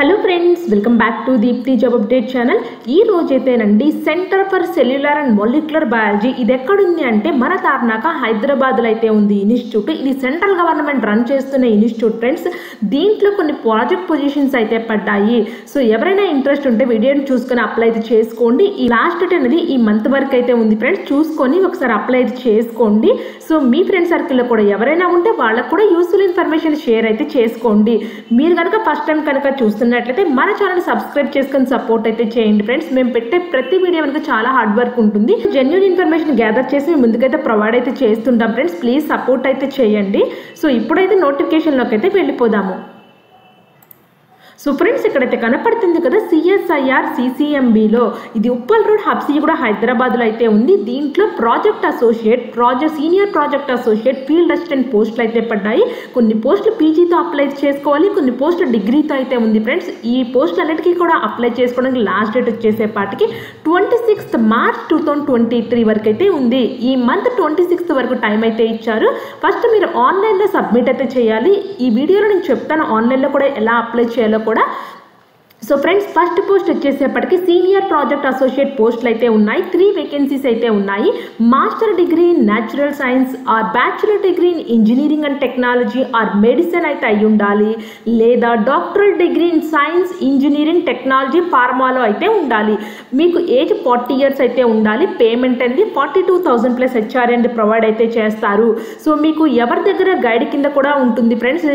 Hello friends welcome back to Deepti job update channel ఈ రోజైతేనండి centre for cellular and molecular biology ఇది ఎక్కడుంది అంటే మన తార్నాక హైదరాబాద్లో అయితే ఉంది. ఇన్స్టిట్యూట్ ఇది సెంట్రల్ గవర్నమెంట్ రన్ చేస్తున్న ఇన్స్టిట్యూట్ ఫ్రెండ్స్. దీంట్లో కొన్ని ప్రాజెక్ట్ పొజిషన్స్ అయితే పడ్డాయి. సో ఎవరైనా ఇంట్రెస్ట్ ఉంటే వీడియోని చూసుకొని అప్లై అయితే చేసుకోండి. ఈ లాస్ట్ డేట్ అనేది ఈ మంత్ వరకు అయితే ఉంది ఫ్రెండ్స్. చూసుకొని ఒకసారి అప్లై అయితే చేసుకోండి. సో మీ ఫ్రెండ్ సర్కిల్లో కూడా ఎవరైనా ఉంటే వాళ్ళకు కూడా యూస్ఫుల్ ఇన్ఫర్మేషన్ షేర్ అయితే చేసుకోండి. మీరు కనుక ఫస్ట్ టైం కనుక చూస్తున్నట్లయితే మన ఛానల్ సబ్స్క్రైబ్ చేసుకొని సపోర్ట్ అయితే చేయండి ఫ్రెండ్స్ మేము పెట్టే ప్రతి వీడియో మనకు చాలా హార్డ్ వర్క్ ఉంటుంది. జెన్యున్ ఇన్ఫర్మేషన్ గ్యాదర్ చేసి మేము ముందుకైతే ప్రొవైడ్ అయితే చేస్తుంటాం ఫ్రెండ్స్ ప్లీజ్ సపోర్ట్ అయితే చేయండి. సో ఇప్పుడైతే నోటిఫికేషన్లోకి అయితే వెళ్ళిపోదాము. సో ఫ్రెండ్స్ ఇక్కడైతే కనపడుతుంది కదా సిఎస్ఐఆర్ సిసిఎంబిలో ఇది ఉప్పల్ రోడ్ హబ్సీ కూడా హైదరాబాద్లో అయితే ఉంది. దీంట్లో project associate project senior project associate field assistant పోస్టులు అయితే పడ్డాయి. కొన్ని పోస్టులు పీజీతో అప్లై చేసుకోవాలి కొన్ని పోస్టులు డిగ్రీతో అయితే ఉంది ఫ్రెండ్స్. ఈ పోస్టులు అన్నిటికీ కూడా అప్లై చేసుకోవడానికి last date వచ్చేసేపాటికి twenty sixth March two thousand twenty three వరకు అయితే ఉంది. ఈ మంత్ ట్వంటీ సిక్స్త్ వరకు టైం అయితే ఇచ్చారు. ఫస్ట్ మీరు ఆన్లైన్లో సబ్మిట్ అయితే చేయాలి. ఈ వీడియోలో నేను చెప్తాను ఆన్లైన్లో కూడా ఎలా అప్లై చేయాలో కూడా సో ఫ్రెండ్స్ ఫస్ట్ పోస్ట్ వచ్చేసేపటికి సీనియర్ ప్రాజెక్ట్ అసోసియేట్ పోస్టులు అయితే ఉన్నాయి త్రీ వేకెన్సీస్ అయితే ఉన్నాయి. Master degree in natural science or bachelor degree in engineering and technology or medicine అయితే అయి ఉండాలి. లేదా doctoral degree in science engineering technology ఫార్మాలో అయితే ఉండాలి. మీకు ఏజ్ ఫార్టీ ఇయర్స్ అయితే ఉండాలి. పేమెంట్ అనేది forty two thousand plus HR provide అయితే చేస్తారు. సో మీకు ఎవరి దగ్గర గైడ్ కింద కూడా ఉంటుంది ఫ్రెండ్స్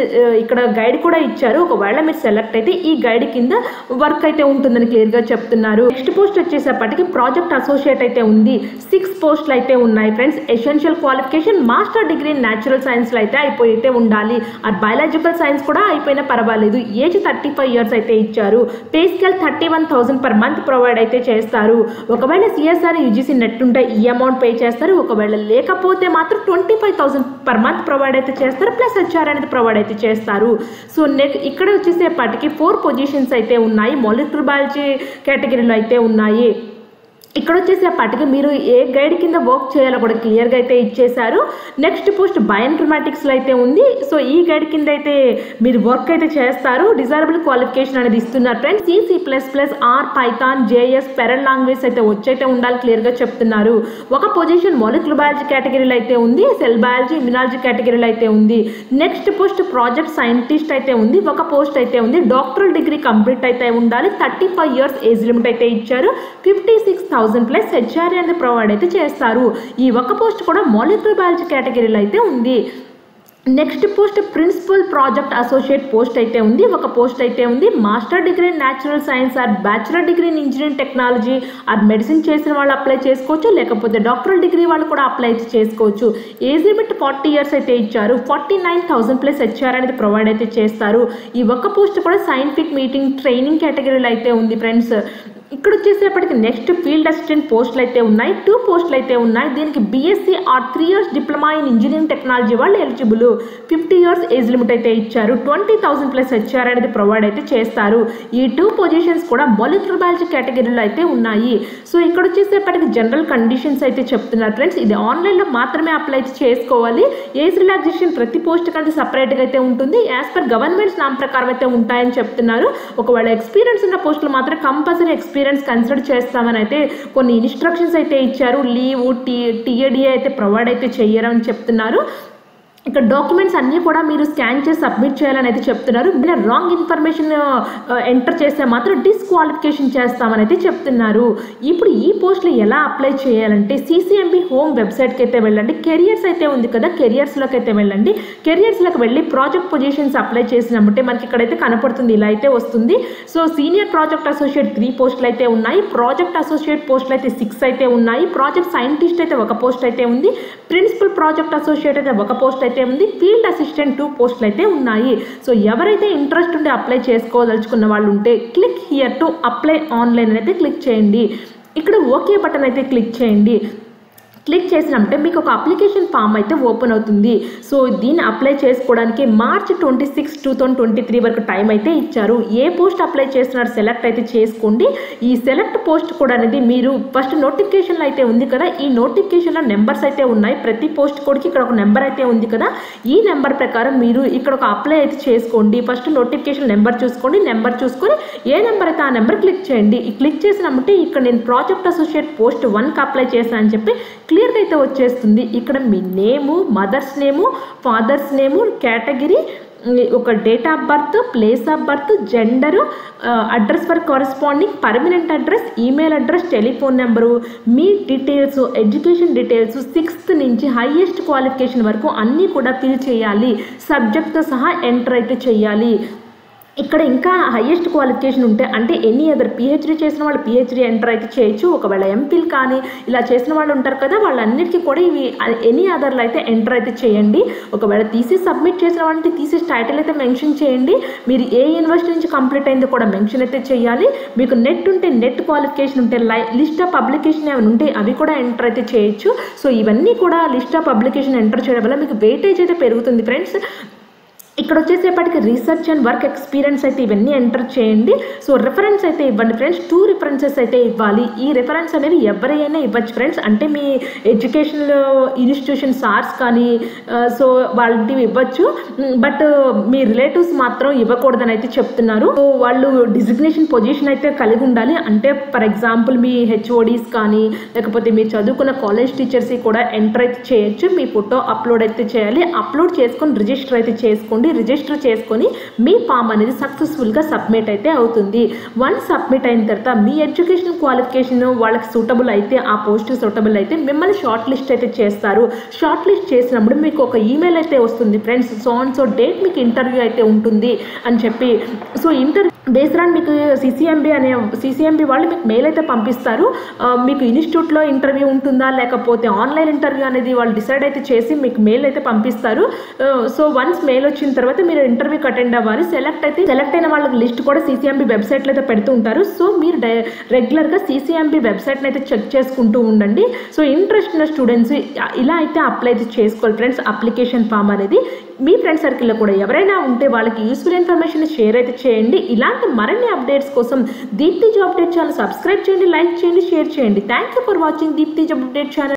ఇక్కడ గైడ్ కూడా ఇచ్చారు. ఒకవేళ మీరు సెలెక్ట్ అయితే ఈ గైడ్ కింద వర్క్ అయితే ఉంటుందని క్లియర్గా చెప్తున్నారు. నెక్స్ట్ పోస్ట్ వచ్చేసేపటికి ప్రాజెక్ట్ అసోసియేట్ అయితే ఉంది. సిక్స్ పోస్టులు అయితే ఉన్నాయి friends. Essential qualification master degree in natural సైన్స్లో అయితే అయిపోయితే ఉండాలి. అది బయాలజికల్ సైన్స్ కూడా అయిపోయినా పర్వాలేదు. ఏజ్ థర్టీ ఫైవ్ ఇయర్స్ అయితే ఇచ్చారు. Pay scale thirty one thousand per month provide అయితే చేస్తారు. ఒకవేళ సిఎస్ఆర్ యూజీసీ నెట్ ఉంటే ఈ అమౌంట్ పే చేస్తారు. ఒకవేళ లేకపోతే మాత్రం twenty five thousand per month provide అయితే చేస్తారు. ప్లస్ హెచ్ఆర్ అనేది ప్రొవైడ్ అయితే చేస్తారు. సో నెక్ ఇక్కడ వచ్చేసేపటికి ఫోర్ పొజిషన్స్ అయితే ఉన్నాయి. మొలిక్యులర్ బయాలజీ కేటగిరీలో అయితే ఉన్నాయి. ఇక్కడ వచ్చేసేపటికి మీరు ఏ గైడ్ కింద వర్క్ చేయాలో కూడా క్లియర్గా అయితే ఇచ్చేశారు. నెక్స్ట్ పోస్ట్ బయోఇన్ఫర్మాటిక్స్లో అయితే ఉంది. సో ఈ గైడ్ కింద అయితే మీరు వర్క్ అయితే చేస్తారు. డిజైరబుల్ క్వాలిఫికేషన్ అనేది ఇస్తున్నారు friends C C plus plus R Python JS Perl language అయితే వచ్చైతే ఉండాలి క్లియర్గా చెప్తున్నారు. ఒక పొజిషన్ మొలిక్యులర్ బయాలజీ కేటగిరీలో అయితే ఉంది. సెల్ బయాలజీ ఇమ్యునాలజీ కేటగిరీలో అయితే ఉంది. నెక్స్ట్ పోస్ట్ ప్రాజెక్ట్ సైంటిస్ట్ అయితే ఉంది. ఒక పోస్ట్ అయితే ఉంది. డాక్టరల్ డిగ్రీ కంప్లీట్ అయితే ఉండాలి. Thirty five years age limit అయితే ఇచ్చారు. Fifty six thousand plus HR అనేది ప్రొవైడ్ అయితే చేస్తారు. ఈ ఒక్క పోస్ట్ కూడా మాలిక్యులర్ బయాలజీ కేటగిరీలో అయితే ఉంది. Next post principal project associate post అయితే ఉంది. ఒక పోస్ట్ అయితే ఉంది. Master degree in natural science or bachelor degree in engineering technology or medicine చేసిన వాళ్ళు అప్లై చేసుకోవచ్చు. లేకపోతే డాక్టరల్ డిగ్రీ వాళ్ళు కూడా అప్లై చేసుకోవచ్చు. ఏజ్ లిమిట్ ఫార్టీ ఇయర్స్ అయితే ఇచ్చారు. Forty nine thousand plus HR అనేది ప్రొవైడ్ అయితే చేస్తారు. ఈ ఒక్క పోస్ట్ కూడా సైంటిఫిక్ మీటింగ్ ట్రైనింగ్ కేటగిరీలో అయితే ఉంది ఫ్రెండ్స్. ఇక్కడ వచ్చేసేపటికి నెక్స్ట్ ఫీల్డ్ అసిస్టెంట్ పోస్టులు అయితే ఉన్నాయి. టూ పోస్టులు అయితే ఉన్నాయి. దీనికి BSc or three years diploma in engineering technology వాళ్ళు eligible. Fifty years age limit అయితే ఇచ్చారు. ట్వంటీ థౌసండ్ ప్లస్ హెచ్ఆర్ అనేది ప్రొవైడ్ అయితే చేస్తారు. ఈ టూ పొజిషన్స్ కూడా మొలిక్యులర్ బయాలజీ కేటగిరీలో అయితే ఉన్నాయి. సో ఇక్కడ వచ్చేసేపటికి జనరల్ కండిషన్స్ అయితే చెప్తున్నారు ఫ్రెండ్స్ ఇది ఆన్లైన్లో మాత్రమే అప్లై చేసుకోవాలి. ఏజ్ రిలాక్సేషన్ ప్రతి పోస్ట్ కంటే సపరేట్గా అయితే ఉంటుంది. యాజ్ పర్ గవర్నమెంట్స్ నామ ప్రకారం అయితే ఉంటాయని చెప్తున్నారు. ఒకవేళ ఎక్స్పీరియన్స్ ఉన్న పోస్టులు మాత్రం కంపల్సరీ ఎక్స్పీరియన్స్ ఎక్స్పీరియన్స్ కన్సిడర్ చేస్తామని అయితే కొన్ని ఇన్స్ట్రక్షన్స్ అయితే ఇచ్చారు. లీవ్ టీ టీఏడి అయితే ప్రొవైడ్ అయితే చెయ్యరని చెప్తున్నారు. ఇక్కడ డాక్యుమెంట్స్ అన్నీ కూడా మీరు స్కాన్ చేసి సబ్మిట్ చేయాలని అయితే చెప్తున్నారు మీరు రాంగ్ ఇన్ఫర్మేషన్ ఎంటర్ చేస్తే మాత్రం డిస్క్వాలిఫికేషన్ చేస్తామని అయితే చెప్తున్నారు. ఇప్పుడు ఈ పోస్టులు ఎలా అప్లై చేయాలంటే సీసీఎంబి హోమ్ వెబ్సైట్కి అయితే వెళ్ళండి. కెరియర్స్ అయితే ఉంది కదా కెరియర్స్లోకి అయితే వెళ్ళండి. కెరియర్స్లోకి వెళ్ళి ప్రాజెక్ట్ పొజిషన్స్ అప్లై చేసినప్పుడే మనకి ఇక్కడైతే కనపడుతుంది ఇలా అయితే వస్తుంది. So senior project associate three పోస్టులు అయితే ఉన్నాయి. ప్రాజెక్ట్ అసోసియేట్ పోస్టులు అయితే సిక్స్ అయితే ఉన్నాయి. ప్రాజెక్ట్ సైంటిస్ట్ అయితే ఒక పోస్ట్ అయితే ఉంది. ప్రిన్సిపల్ ప్రాజెక్ట్ అసోసియేట్ అయితే ఒక పోస్ట్ అయితే ఉంది ఫీల్డ్ అసిస్టెంట్ టూ పోస్టులు అయితే ఉన్నాయి. సో ఎవరైతే ఇంట్రెస్ట్ ఉండి అప్లై చేసుకోదలుచుకున్న వాళ్ళు ఉంటే click here to apply online అయితే క్లిక్ చేయండి. ఇక్కడ ఓకే బటన్ అయితే క్లిక్ చేయండి. క్లిక్ చేసినప్పుడే మీకు ఒక అప్లికేషన్ ఫామ్ అయితే ఓపెన్ అవుతుంది. సో దీన్ని అప్లై చేసుకోవడానికి March twenty six two thousand twenty three వరకు టైం అయితే ఇచ్చారు. ఏ పోస్ట్ అప్లై చేస్తున్నారు సెలెక్ట్ అయితే చేసుకోండి. ఈ సెలెక్ట్ పోస్ట్ కూడా అనేది మీరు ఫస్ట్ నోటిఫికేషన్లో అయితే ఉంది కదా ఈ నోటిఫికేషన్లో నెంబర్స్ అయితే ఉన్నాయి. ప్రతి పోస్ట్ కోడ్కి ఇక్కడ ఒక నెంబర్ అయితే ఉంది కదా ఈ నెంబర్ ప్రకారం మీరు ఇక్కడ ఒక అప్లై అయితే చేసుకోండి. ఫస్ట్ నోటిఫికేషన్ నెంబర్ చూసుకోండి. నెంబర్ చూసుకొని ఏ నెంబర్ అయితే ఆ నెంబర్ క్లిక్ చేయండి. క్లిక్ చేసినప్పుడు ఇక్కడ నేను ప్రాజెక్ట్ అసోసియేట్ పోస్ట్ వన్కి అప్లై చేశాను అని చెప్పి క్లియర్గా అయితే వచ్చేస్తుంది. ఇక్కడ మీ name mother's name father's name category ఒక date of birth place of birth gender address for corresponding permanent address email address telephone number me details education details sixth నుంచి హైయెస్ట్ క్వాలిఫికేషన్ వరకు అన్నీ కూడా ఫిల్ చేయాలి. సబ్జెక్ట్తో సహా ఎంటర్ అయితే చేయాలి. ఇక్కడ ఇంకా హయ్యెస్ట్ క్వాలిఫికేషన్ ఉంటే అంటే ఎనీ అదర్ పిహెచ్డీ చేసిన వాళ్ళు పిహెచ్డీ ఎంటర్ అయితే చేయొచ్చు. ఒకవేళ ఎంఫిల్ కానీ ఇలా చేసిన వాళ్ళు ఉంటారు కదా వాళ్ళన్నిటికీ కూడా ఇవి ఎనీ అదర్లు అయితే ఎంటర్ అయితే చేయండి. ఒకవేళ తీసి సబ్మిట్ చేసిన వాళ్ళని తీసి టైటిల్ అయితే మెన్షన్ చేయండి. మీరు ఏ యూనివర్సిటీ నుంచి కంప్లీట్ అయిందో కూడా మెన్షన్ అయితే చేయాలి. మీకు నెట్ ఉంటే నెట్ క్వాలిఫికేషన్ ఉంటే లై లిస్ట్ ఆఫ్ పబ్లికేషన్ ఏమైనా ఉంటే అవి కూడా ఎంటర్ అయితే చేయొచ్చు. సో ఇవన్నీ కూడా లిస్ట్ ఆఫ్ పబ్లికేషన్ ఎంటర్ చేయడం వల్ల మీకు వెయిటేజ్ అయితే పెరుగుతుంది ఫ్రెండ్స్ ఇక్కడ వచ్చేసేపటికి రీసెర్చ్ అండ్ వర్క్ ఎక్స్పీరియన్స్ అయితే ఇవన్నీ ఎంటర్ చేయండి. సో రిఫరెన్స్ అయితే ఇవ్వండి ఫ్రెండ్స్ టూ రిఫరెన్సెస్ అయితే ఇవ్వాలి. ఈ రిఫరెన్స్ అనేది ఎవరైనా ఇవ్వచ్చు ఫ్రెండ్స్ అంటే మీ ఎడ్యుకేషనల్ ఇన్స్టిట్యూషన్ సార్స్ కానీ సో వాళ్ళకి ఇవ్వచ్చు. బట్ మీ రిలేటివ్స్ మాత్రం ఇవ్వకూడదని అయితే చెప్తున్నారు. సో వాళ్ళు డిజిగ్నేషన్ పొజిషన్ అయితే కలిగి ఉండాలి. అంటే ఫర్ ఎగ్జాంపుల్ మీ హెచ్ఓడీస్ కానీ లేకపోతే మీరు చదువుకున్న కాలేజ్ టీచర్స్ కూడా ఎంటర్ అయితే చేయొచ్చు. మీ ఫోటో అప్లోడ్ అయితే చేయాలి. అప్లోడ్ చేసుకొని రిజిస్టర్ అయితే చేసుకోండి. రిజిస్టర్ చేసుకొని మీ ఫామ్ అనేది సక్సెస్ఫుల్గా సబ్మిట్ అయితే అవుతుంది. వన్ సబ్మిట్ అయిన తర్వాత మీ ఎడ్యుకేషన్ క్వాలిఫికేషన్ వాళ్ళకి సూటబుల్ అయితే ఆ పోస్ట్ సూటబుల్ అయితే మిమ్మల్ని షార్ట్ లిస్ట్ అయితే చేస్తారు. షార్ట్ లిస్ట్ చేసినప్పుడు మీకు ఒక ఈమెయిల్ అయితే వస్తుంది. Friends so and so date మీకు ఇంటర్వ్యూ అయితే ఉంటుంది అని చెప్పి. సో ఇంటర్వ్యూ బేస్డ్ ఆన్ మీకు సిసిఎంబి అనే సిసిఎంబి వాళ్ళు మీకు మెయిల్ అయితే పంపిస్తారు. మీకు ఇన్స్టిట్యూట్లో ఇంటర్వ్యూ ఉంటుందా లేకపోతే ఆన్లైన్ ఇంటర్వ్యూ అనేది వాళ్ళు డిసైడ్ అయితే చేసి మీకు మెయిల్ అయితే పంపిస్తారు. సో వన్స్ మెయిల్ వచ్చిన తర్వాత మీరు ఇంటర్వ్యూకి అటెండ్ అవ్వాలి. సెలెక్ట్ అయితే సెలెక్ట్ అయిన వాళ్ళకి లిస్ట్ కూడా సీసీఎంబీ వెబ్సైట్లో అయితే పెడుతూ ఉంటారు. సో మీరు డై రెగ్యులర్గా సీసీఎంబీ వెబ్సైట్ని అయితే చెక్ చేసుకుంటూ ఉండండి. సో ఇంట్రెస్ట్ ఉన్న స్టూడెంట్స్ ఇలా అయితే అప్లై చేసుకోవాలి ఫ్రెండ్స్ అప్లికేషన్ ఫామ్ అనేది మీ ఫ్రెండ్ సర్కిల్లో కూడా ఎవరైనా ఉంటే వాళ్ళకి యూస్ఫుల్ ఇన్ఫర్మేషన్ షేర్ అయితే చేయండి. ఇలాంటి మరిన్ని అప్డేట్స్ కోసం Deepthi job update channel subscribe చేయండి లైక్ చేయండి షేర్ చేయండి. Thank you for watching Deepthi job update channel.